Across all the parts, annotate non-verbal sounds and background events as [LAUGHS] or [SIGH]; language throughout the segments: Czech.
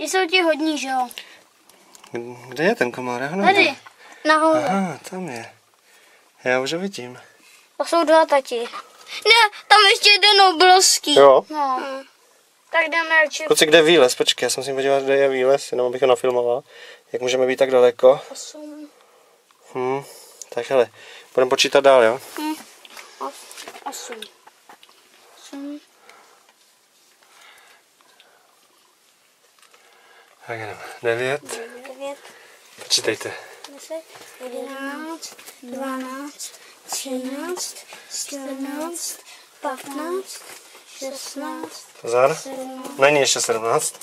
Ty jsou ti hodní, že jo? Kde je ten komár? Já ho. Tady, nahoře. Aha, tam je. Já už ho vidím. To jsou dva tati. Ne, tam ještě jeden obrovský. Jo. No. Tak jdeme radši Kluci, kde je výlez? Počkej, já jsem si podívat, kde je výlez, jenom abych ho nafilmoval. Jak můžeme být tak daleko? osm. Hm. Tak hele, budeme počítat dál, jo? Os, osm. Osm. Tak jdeme. Devět. Devět. Počítejte. 10, 11, 12, 13, 14, 15, 16, Pozor. 17, Není ještě 17.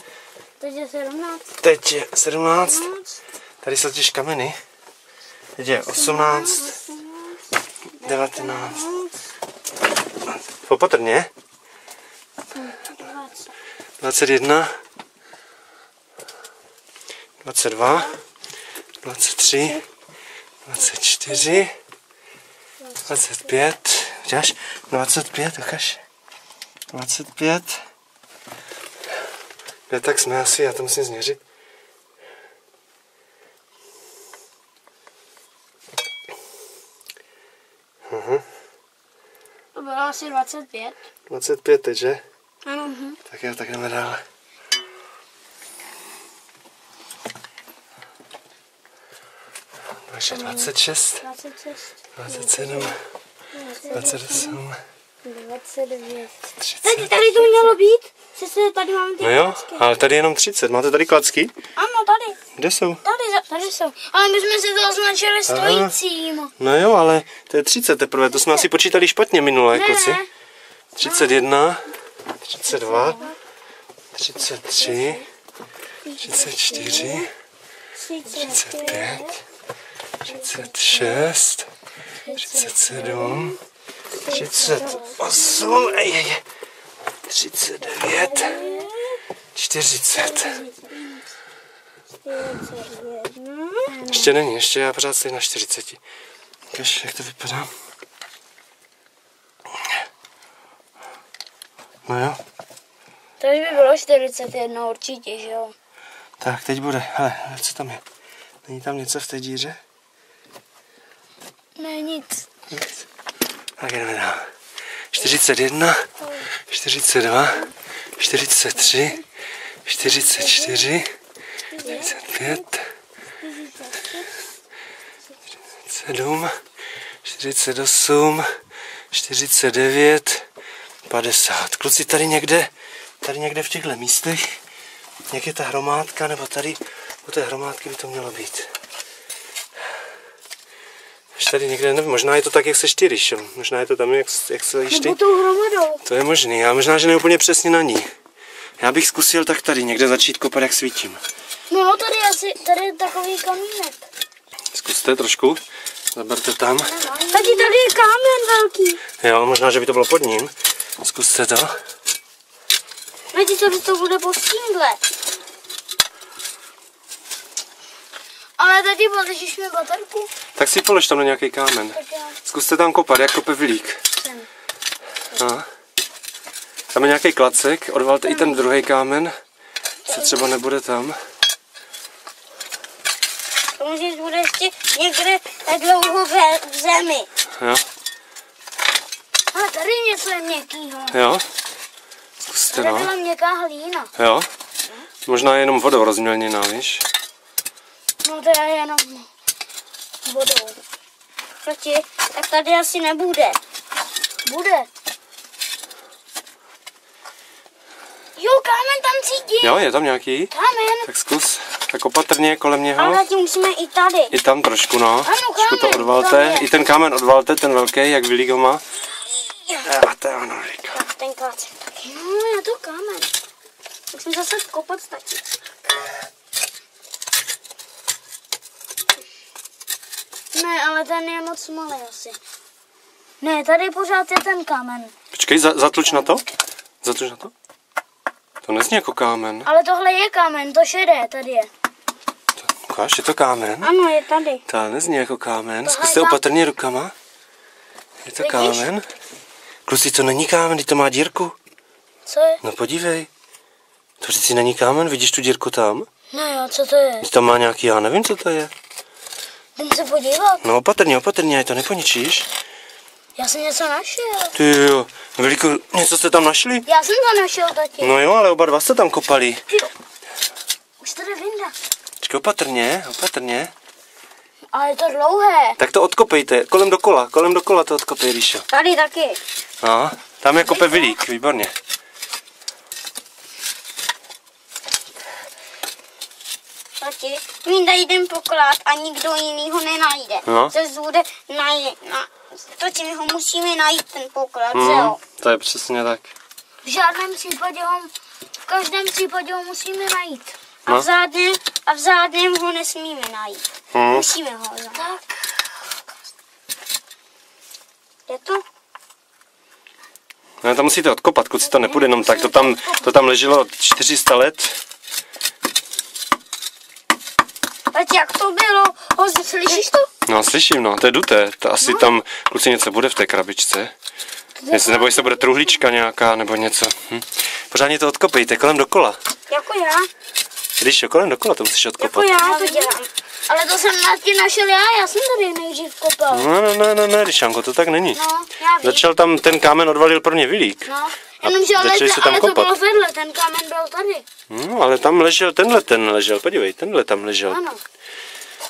teď je 17, Teď je 17. 17, Tady jsou těž kameny. Teď je 18. 19. Popatrně. 20, 21. 22. 23. 24. 25. Uděláš? 25, ukaž. 25. Ne, tak jsme asi, já to musím změřit. to bylo asi 25. 25 teď, že? Ano, mhm. Tak jo, tak jdeme dále. Naše 26, 26, 27, 28, 29. 30. Tady, tady to mělo být? Sestře, tady máme ty No jo, klacky. ale tady je jenom 30. Máte tady klacky? Ano, tady, Kde jsou? tady, tady jsou. Ale my jsme si to označili stojícím. No jo, ale to je 30 teprve, to jsme asi počítali špatně minule, Ne, kluci. ne. 31, 32, 33, 34, 35, 36, 37, 38, ej, ej, ej, 39, 40. Ještě není, ještě já pořád stojí na 40. Ukaž, jak to vypadá. No jo, To už by bylo 41 určitě, že jo? tak teď bude. Hele, co tam je? Není tam něco v té díře? Ne, nic. Nic. Tak jdeme dál. 41, 42, 43, 44, 45, 47, 48, 49, 50. Kluci tady někde, tady někde v těchto místech, jak je ta hromádka, nebo tady u té hromádky by to mělo být. Až tady někde, nevím, možná je to tak, jak se čtyřiš, jo. možná je to tam, jak, jak se jíš ty. Tou hromadou. To je možný, ale možná, že ne úplně přesně na ní. Já bych zkusil tak tady někde začít kopat, jak svítím. No, no tady asi, tady je takový kamínek. Zkuste trošku, zaberte tam. Tady, tady je kámen velký. Jo, možná, že by to bylo pod ním. Zkuste to. Vidíte, co to bude pod tímhle. Ale tady podržíš mi baterku? Tak si polož tam na nějaký kámen. Zkuste tam kopat, jak kope jsem. No. Tam je nějaký klacek, odvalte i ten druhý kámen, co třeba nebude tam. To můžeš bude ještě někde tak dlouho v zemi. Jo, Ale tady něco je měkkýho. jo. Zkuste Tady no. byla měkká hlína. Jo. Možná je jenom vodou rozmělněná, víš? No to je jenom vodou. Proti, tak tady asi nebude. Bude. Jo, kámen tam cítím. Jo, je tam nějaký. Kámen. Tak zkus. Tak opatrně kolem něho. Ale taky musíme i tady. I tam trošku, no. Trošku to kámen, odvalte. tam je. I ten kámen odvalte, ten velký, jak Vilík ho má. A to je ono. Tak ten klacek taky. No, je to kámen. Musím zase kopat stačí. Ne, ale ten je moc malý asi. Ne, tady pořád je ten kámen. Počkej, za, zatluč na to. Zatluč na to. To nezní jako kámen. Ale tohle je kámen, to šedé tady je. Ukáž, je to kámen? Ano, je tady. To nezní jako kámen. Tohle Zkuste opatrně rukama. Je to Vidíš? kámen? Kluci, to není kámen, to má dírku. Co je? No podívej. To přeci není kámen, vidíš tu dírku tam? Ne, a co to je? Tam má nějaký, já nevím, co to je. Jdem se podívat. No opatrně, opatrně, ať to neponičíš. Já jsem něco našel. Ty jo, veliko, něco jste tam našli? Já jsem to našel, tati. No jo, ale oba dva jste tam kopali. Ty, už to jde vyndat. Počkej, opatrně, opatrně. Ale je to dlouhé. Tak to odkopejte, kolem dokola, kolem dokola to odkopej, Ríšo. Tady taky. No, tam je kope vilík, výborně. Tati, my najdem poklad a nikdo jiný ho nenajde. No. Se zůde najde. Na, tati, my ho musíme najít, ten poklad, hmm. jo? to je přesně tak. V žádném případě ho, v každém případě ho musíme najít. A, No. v žádném, a v žádném ho nesmíme najít. Hmm. Musíme ho najít. Tak. Je to? No, to musíte odkopat, kluci, to nepůjde jenom tak. To tam, to tam leželo 400 let. Tati, jak to bylo? O, slyšíš to? No, slyším, no, to je duté. To asi tam, kluci, něco bude v té krabičce. Jestli, nebo jestli bude truhlička nějaká, nebo něco. Hm. Pořádně to odkopejte, kolem dokola. Jako já. Když jo, kolem dokola to musíš Jako odkopat. já to dělám. Ale to jsem na ti našel já, já jsem tady nejdřív kopal. No, no, no, no, no, Ryšanko, to tak není. No, já vím. Začal tam, ten kámen odvalil pro ně vilík. No, jenomže ale, začali se tam ale to kopat. bylo vedle, ten kámen byl tady. No, ale tam ležel, tenhle ten ležel, podívej, tenhle tam ležel. Ano.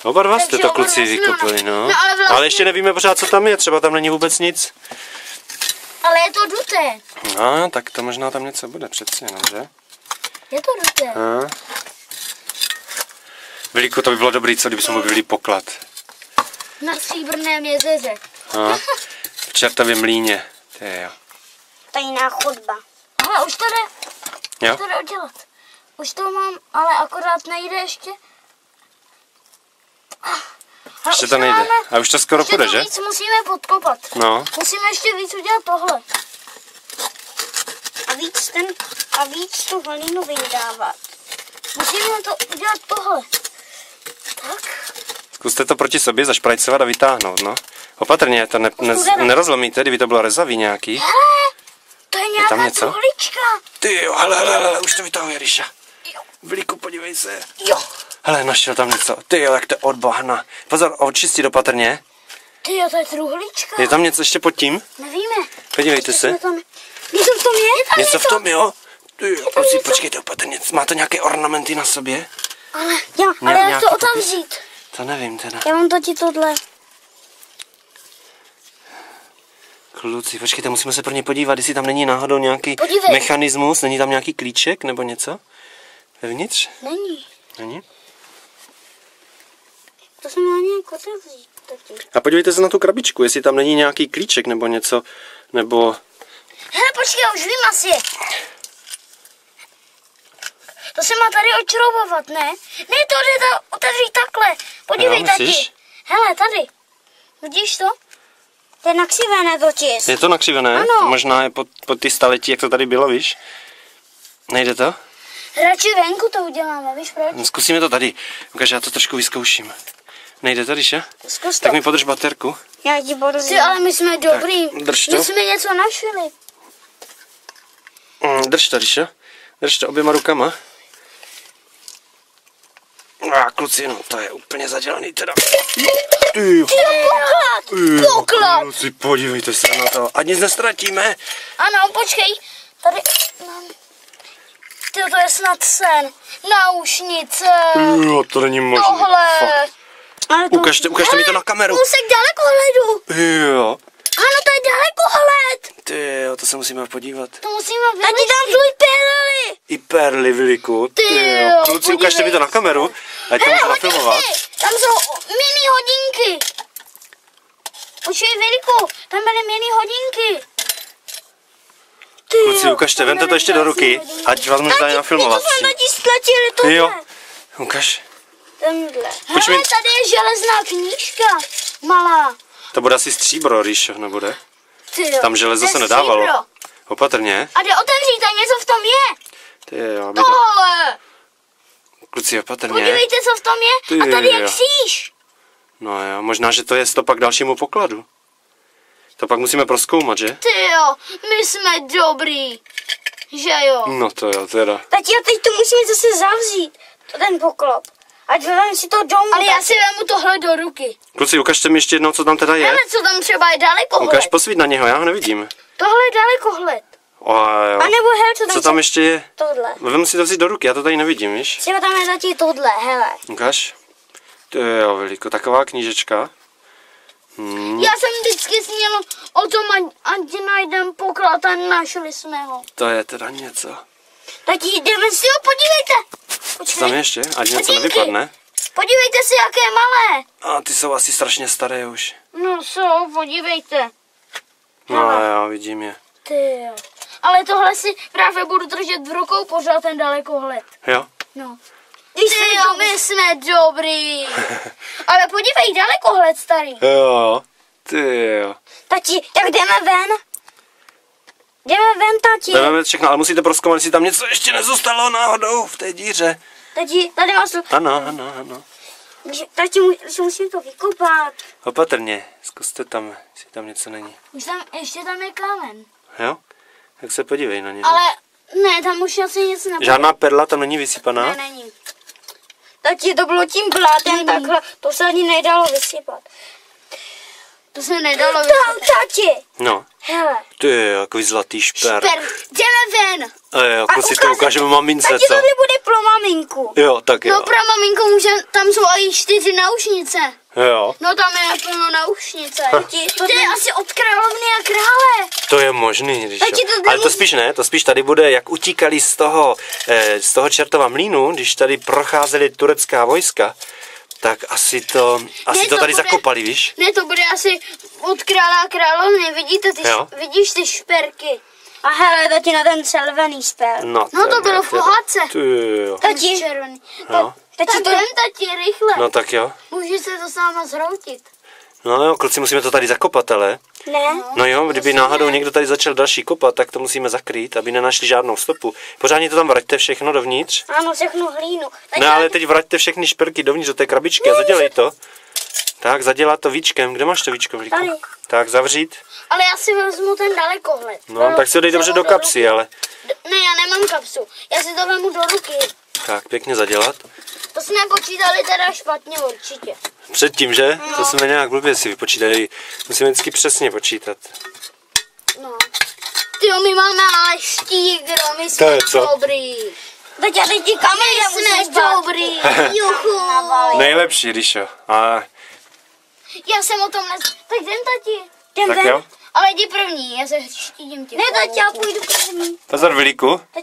Oba dva jste to kluci vykopali, no. No, ale vlastně- Ale ještě nevíme pořád, co tam je, třeba tam není vůbec nic. Ale je to duté. No, tak to možná tam něco bude přeci jenom, že? Je to duté. A? Veliku, to by bylo dobrý, co kdybychom objevili poklad. Na stříbrném jezeře. A? V čertově mlíně. Ty jo. Tajná chodba. Ale už to jde, Jo? to jde udělat. Už to mám, ale akorát nejde ještě. Ještě už to nejde. máme- A už to skoro ještě půjde, že? víc musíme podkopat. No. Musíme ještě víc udělat tohle. A víc ten, a víc tu hlinu vydávat. Musíme to udělat tohle. Tak. Zkuste to proti sobě zašprajcovat a vytáhnout, no. Opatrně, to ne, ne, nerozlomíte, kdyby to bylo rezavý nějaký. Hele, to je nějaká tam něco? truhlička. Ty jo, hele, hele, hele, už to vytahuje Ríša. Veliku, podívej se. Jo. Hele, našel tam něco. Ty jo, jak to je od bahna. Pozor, očistí opatrně. Ty jo, to je truhlička. Je tam něco ještě pod tím? Nevíme. Podívejte se. Tam... Něco v tom je? je tam Něco v tom, jo? Ty jo, prosím, počkejte opatrně. Má to nějaké ornamenty na sobě? Ale, já, Ně- ale jak to otevřít? To nevím teda. Já mám to ti tohle. Kluci, počkejte, musíme se pro ně podívat, jestli tam není náhodou nějaký Podívej. mechanismus, není tam nějaký klíček nebo něco? Vevnitř? Není. Není? To jsem měla nějak otevřít. Taky. A podívejte se na tu krabičku, jestli tam není nějaký klíček nebo něco, nebo... Hele, počkej, já už vím asi. To se má tady odšroubovat, ne? Ne, to jde to otevřít takhle. Podívej, myslíš? Hele, tady. Vidíš to? To je na křivé netočis. Je to nakřivené? Ano. Možná je pod, pod ty staletí, jak to tady bylo, víš? Nejde to? Radši venku to uděláme, víš proč? Zkusíme to tady. Ukáž, já to trošku vyzkouším. Nejde to, Ríša? Zkus to. Tak mi podrž baterku. Já ti budu Ty, ale my jsme dobrý. drž to. My jsme něco našli. Mm, Drž to, Ríša. Drž to oběma rukama. A kluci, no to je úplně zadělaný teda. Ty, jo, Poklad! Poklad! kluci, podívejte se na to. Ať nic nestratíme. Ano, počkej. Tady mám... Ty, to je snad sen. Náušnice. Jo, to není možné. Tohle. Fakt. Ale to... Ukažte, ukažte mi to na kameru. Kousek dalekohledu. Jo. Ano, to je dalekohled. Ty jo, to se musíme podívat. To musíme vylepšit. Tady dám tvůj perly. I perly, Viliku. Ty jo, Kluci, podívej ukažte mi to na kameru. Ať to Hele, můžu nafilmovat. Tam jsou mini hodinky. Počkej, Veliku, tam byly mini hodinky. Ty Kluci, ukažte, tam vemte to ještě do ruky, hodinky. ať vás můžu tady nafilmovat. My to jsme totiž ztratili tohle. Jo. Ukaž. Tenhle. Hele, tady je železná knížka. Malá. To bude asi stříbro, Ríšo, nebude? Ty jo. Tam železo se nedávalo. stříbro. Opatrně. A jde otevřít, a něco v tom je. Ty jo, aby to... Tohle. Kluci, opatrně. Podívejte, co v tom je. Ty A tady je kříž. No jo, možná, že to je stopak dalšímu pokladu. To pak musíme proskoumat, že? Ty jo, my jsme dobrý. Že jo. No to jo, teda. Tati, a teď to musíme zase zavřít. To ten poklop. Ať vem si to domů. Ale já si vemu tohle do ruky. Kluci, ukažte mi ještě jednou, co tam teda je. Ale co tam třeba je dalekohled? Ukaž posvít na něho, já ho nevidím. Tohle je dalekohled. O, jo. A nebo hele, co tam, Co tam ještě je? Tohle. Vem si to vzít do ruky, já to tady nevidím, víš? Třeba tam je tati tohle, hele. Ukaž. To je jo, veliko, taková knížečka. Hmm, Já jsem vždycky sněl o tom, ať, ať najdem poklad a našli jsme ho. to je teda něco. Tati, jdeme si ho, podívejte. Co Počkej, tam je ještě? Ať něco nevypadne. podívejte si, jaké je malé. A ty jsou asi strašně staré už. No jsou, podívejte. No jo, vidím je. Ty jo. Ale tohle si právě budu držet v rukou pořád ten dalekohled. Jo? No. Když Ty jo, my jsme dobrý. [LAUGHS] Ale podívej, dalekohled starý. Jo. Ty jo. Tati, tak jdeme ven. Jdeme ven, tati. Jdeme všechno, ale musíte proskoumat, jestli tam něco ještě nezůstalo náhodou v té díře. Tati, tady máš to. Ano, ano, ano. Tati, mu- že musím to vykopat. Opatrně, zkuste tam, jestli tam něco není. Už tam, ještě tam je kámen. Jo? Tak se podívej na něj. Ale ne, tam už asi nic nebude. Žádná perla tam není vysypaná? Ne, není. Tati, to bylo tím blátem takhle. To se ani nedalo vysypat. To se nedalo Tam, vysvětlit. tati. No. Ty takový zlatý šper. Super, jdeme ven. A jo, A kluci to ukáže- ukážeme mamince, Tati, co? tohle bude pro maminku. Jo, tak jo. No pro maminku může, tam jsou i čtyři naušnice. Jo, No tam je plno naušnice. Tati, To je asi od královny a krále. to je možný, když jo. to Ale to spíš ne, to spíš tady bude, jak utíkali z toho, eh, z toho čertova mlínu, když tady procházely turecká vojska, tak asi to, asi Ne, to to tady bude- zakopali, víš? Ne, to bude asi od krála a královny. Vidíte ty, Jo. vidíš ty šperky. A hele, tati, na ten červený spel. No, No to bylo v pohádce. Tati, Červený. Tati, Tak to, vem tati, rychle. No tak jo. Může se to sama zhroutit. No jo, kluci, musíme to tady zakopat, ale. Ne. No jo, kdyby náhodou někdo tady začal další kopat, tak to musíme zakrýt, aby nenašli žádnou stopu. Pořádně to tam vraťte všechno dovnitř. Ano, všechnu hlínu. Tati, No ale teď vraťte všechny šperky dovnitř do té krabičky a zadělej to. Tak, zadělá to víčkem. Kde máš to víčko, Vlíku? Tady. Tak, zavřít. Ale já si vezmu ten dalekohled. No, tak si ho dej dobře do kapsy, ale. Ne, já nemám kapsu. Já si to vemu do ruky. Tak, pěkně zadělat. To jsme počítali teda špatně určitě. Předtím, že? To jsme nějak blbě si vypočítali. Musíme vždycky přesně počítat. No. Ty my máme ale štígro, my jsme To je co? dobrý. tati, a teď ti kamery My musím dobrý. [LAUGHS] Juchu. Nejlepší, Ríšo. A Já jsem o tom nes... Tak jdem tati. Jdem tak ven. jo. Ale jdi první, já se štídím tě. Ne, tati, já půjdu první. Pozor,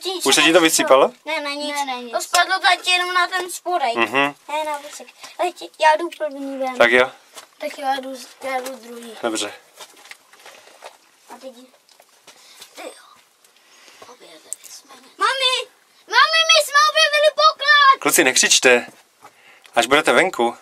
nic Už se ti to vysypalo? Ne, ne, nic. Ne, ne, nic. To spadlo tati jenom na ten spodek. Mhm. Ne, na vysek. Tati, já jdu první ven. Tak jo, Tak já jdu, já jdu druhý. dobře. A teď... Ty jo. Objevili jsme ně. Mami! Mami, my jsme objevili poklad! Kluci, nekřičte. Až budete venku.